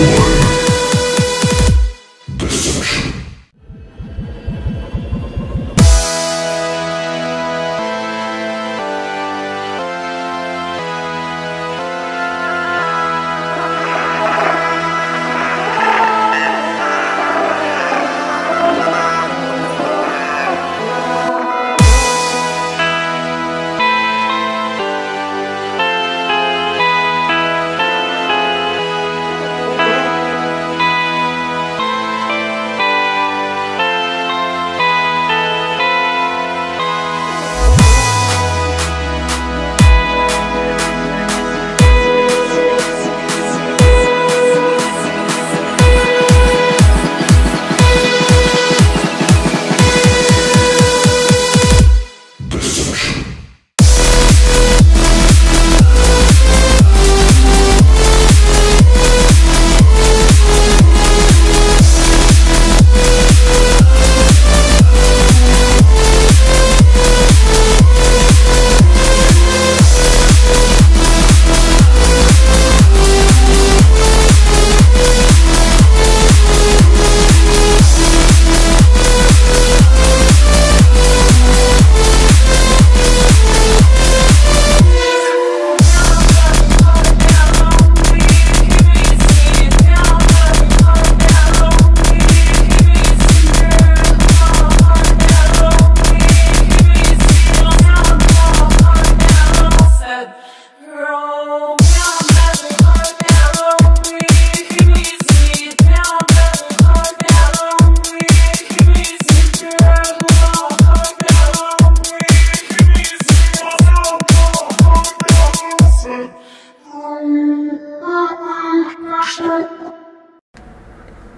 you.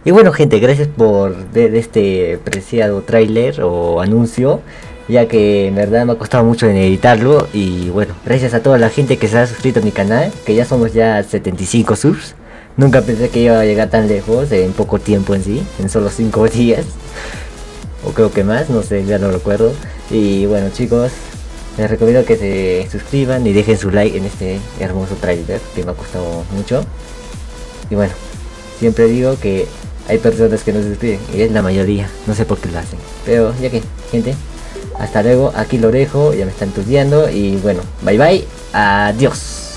Y bueno gente, gracias por ver este preciado tráiler o anuncio, ya que en verdad me ha costado mucho en editarlo y bueno, gracias a toda la gente que se ha suscrito a mi canal, que ya somos ya 75 subs. Nunca pensé que iba a llegar tan lejos en poco tiempo en sí, en solo 5 días. O creo que más, no sé, ya no recuerdo. Y bueno chicos, les recomiendo que se suscriban y dejen su like en este hermoso trailer que me ha costado mucho. Y bueno, siempre digo que hay personas que no se suscriben y es la mayoría, no sé por qué lo hacen. Pero ya que, gente, hasta luego, aquí lo dejo, ya me están estudiando y bueno, bye bye, adiós.